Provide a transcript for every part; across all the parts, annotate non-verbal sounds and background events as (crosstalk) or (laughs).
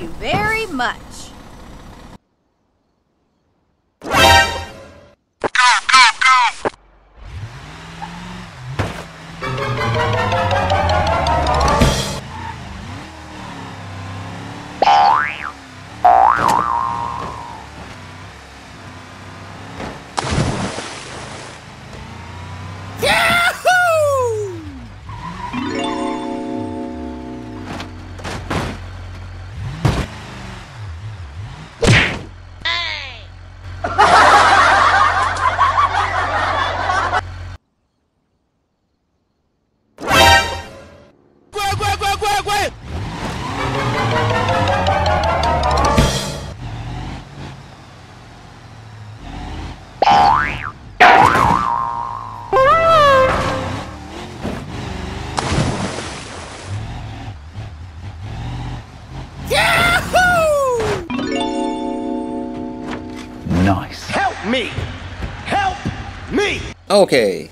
You very much. Me! Help me! Okay.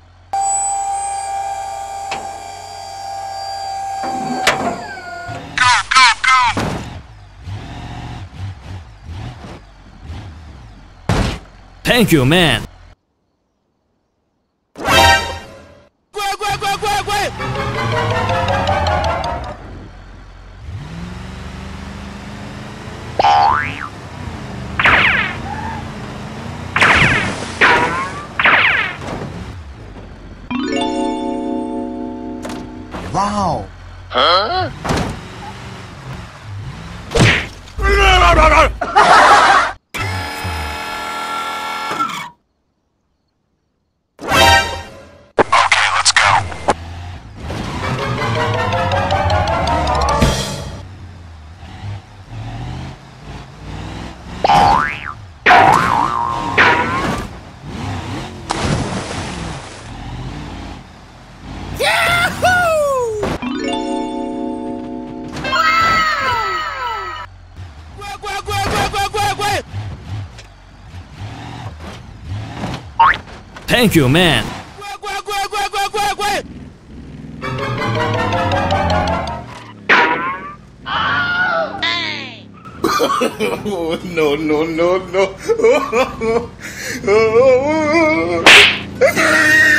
Thank you, man. Wow. Thank you, man. no, no, no, no. (laughs)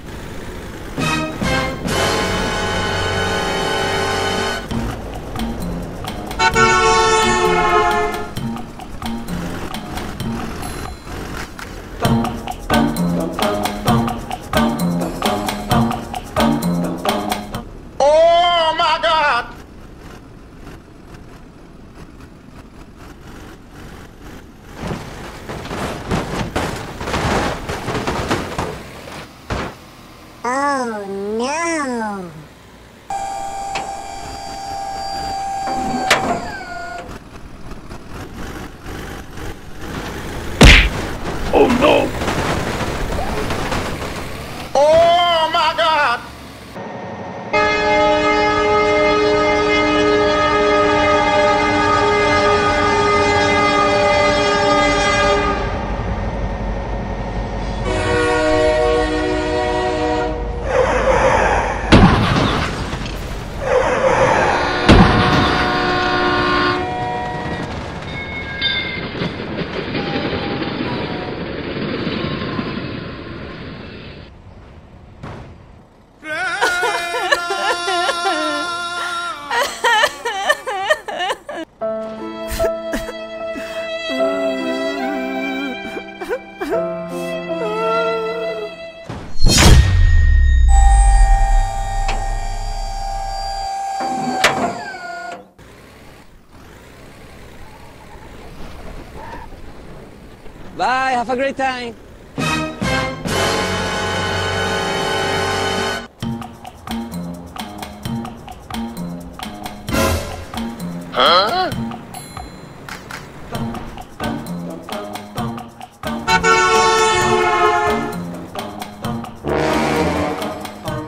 Bye, have a great time.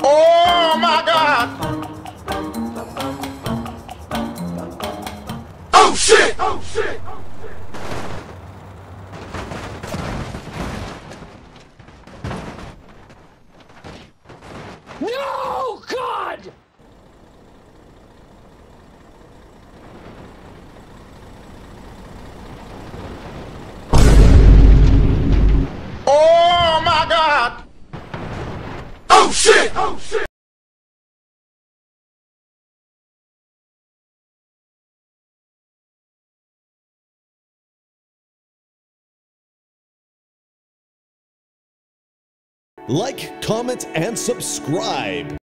Oh my God! Oh shit! No, God! Oh my God! Oh shit! Oh shit! Like, comment, and subscribe.